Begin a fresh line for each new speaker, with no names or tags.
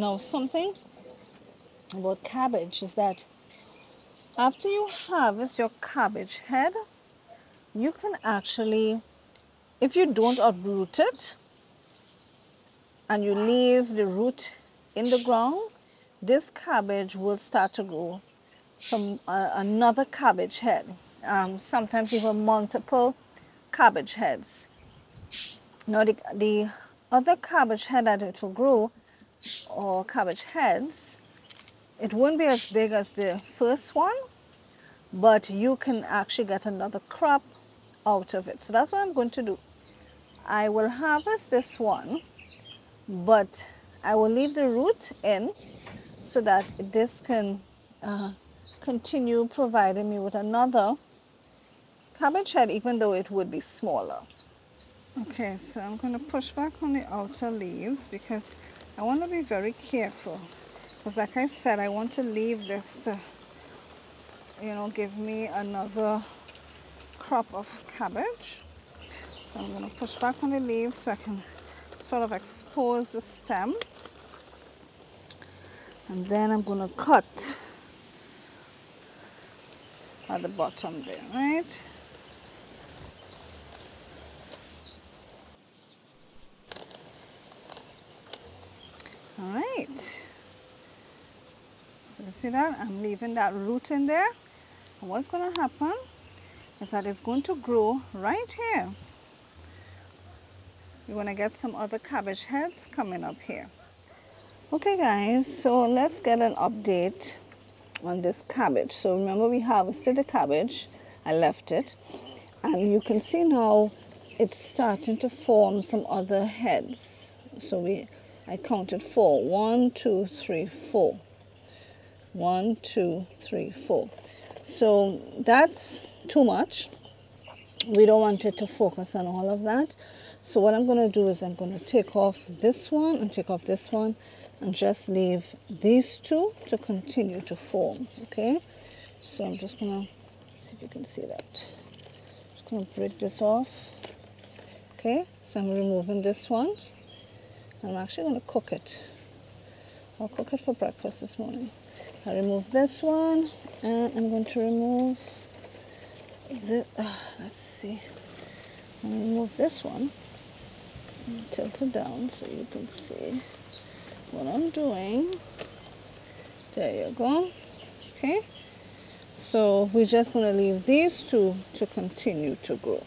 Now, something about cabbage is that after you harvest your cabbage head, you can actually, if you don't uproot it and you leave the root in the ground, this cabbage will start to grow some uh, another cabbage head. Um, sometimes even multiple cabbage heads. Now the, the other cabbage head that it will grow, or cabbage heads, it won't be as big as the first one, but you can actually get another crop out of it. So that's what I'm going to do. I will harvest this one, but I will leave the root in so that this can uh, continue providing me with another cabbage head even though it would be smaller. Okay, so I'm going to push back on the outer leaves because I want to be very careful. Because like I said, I want to leave this to, you know, give me another crop of cabbage. So I'm going to push back on the leaves so I can sort of expose the stem. And then I'm going to cut at the bottom there, right? All right. So see that? I'm leaving that root in there. And what's going to happen is that it's going to grow right here. You're going to get some other cabbage heads coming up here. Okay guys, so let's get an update on this cabbage. So remember we harvested the cabbage, I left it, and you can see now it's starting to form some other heads. So we, I counted four. One, two, three, four. One, two, three, four. So that's too much. We don't want it to focus on all of that. So what I'm going to do is I'm going to take off this one and take off this one and just leave these two to continue to form okay so I'm just gonna see if you can see that just gonna break this off okay so I'm removing this one I'm actually gonna cook it I'll cook it for breakfast this morning I remove this one and I'm going to remove the uh, let's see I'm remove this one and tilt it down so you can see what I'm doing. There you go. Okay. So we're just going to leave these two to continue to grow.